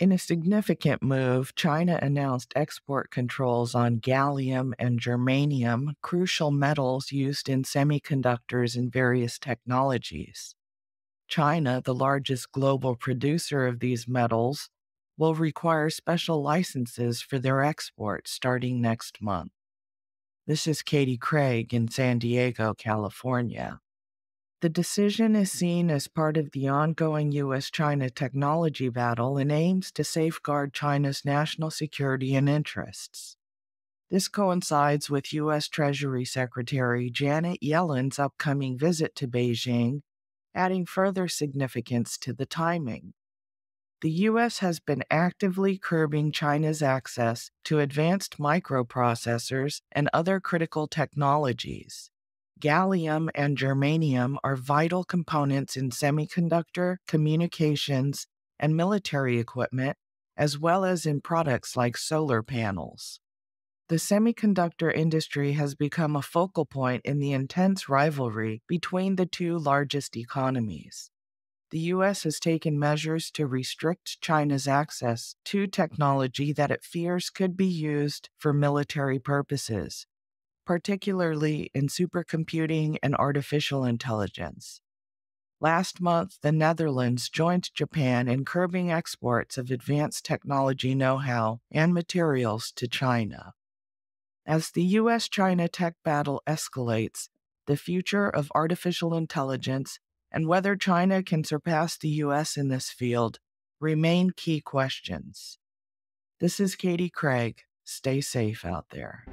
In a significant move, China announced export controls on gallium and germanium, crucial metals used in semiconductors and various technologies. China, the largest global producer of these metals, will require special licenses for their export starting next month. This is Katie Craig in San Diego, California. The decision is seen as part of the ongoing U.S. China technology battle and aims to safeguard China's national security and interests. This coincides with U.S. Treasury Secretary Janet Yellen's upcoming visit to Beijing, adding further significance to the timing. The U.S. has been actively curbing China's access to advanced microprocessors and other critical technologies gallium and germanium are vital components in semiconductor, communications, and military equipment, as well as in products like solar panels. The semiconductor industry has become a focal point in the intense rivalry between the two largest economies. The U.S. has taken measures to restrict China's access to technology that it fears could be used for military purposes, particularly in supercomputing and artificial intelligence. Last month, the Netherlands joined Japan in curbing exports of advanced technology know how and materials to China. As the US China tech battle escalates, the future of artificial intelligence and whether China can surpass the US in this field remain key questions. This is Katie Craig. Stay safe out there.